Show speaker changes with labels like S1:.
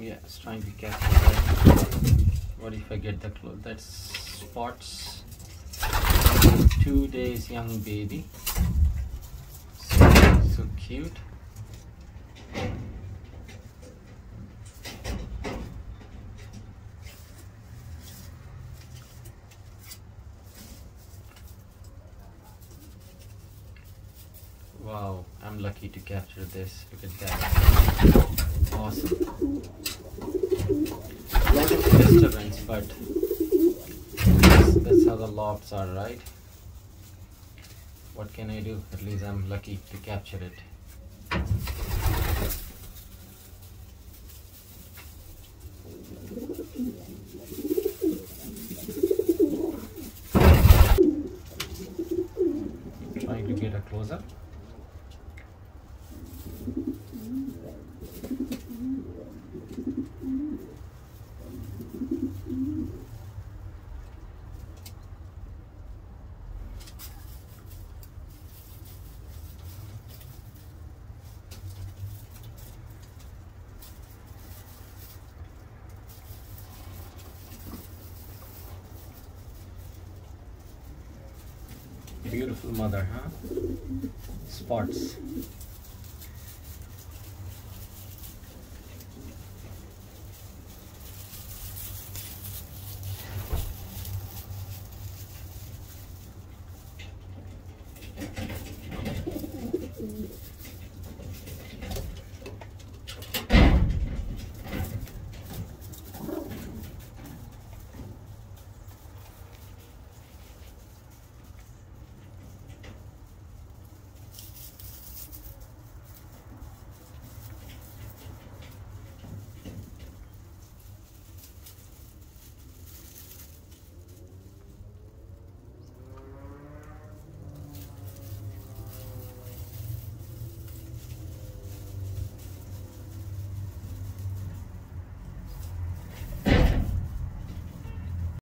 S1: Yeah, it's trying to catch that. What if I get the clothes? That's spots. Two days young baby. So, so cute. Wow, I'm lucky to capture this. Look at that. Awesome. The lofts are, right? What can I do? At least I'm lucky to capture it. Trying to get a closer. Beautiful mother, huh? Spots.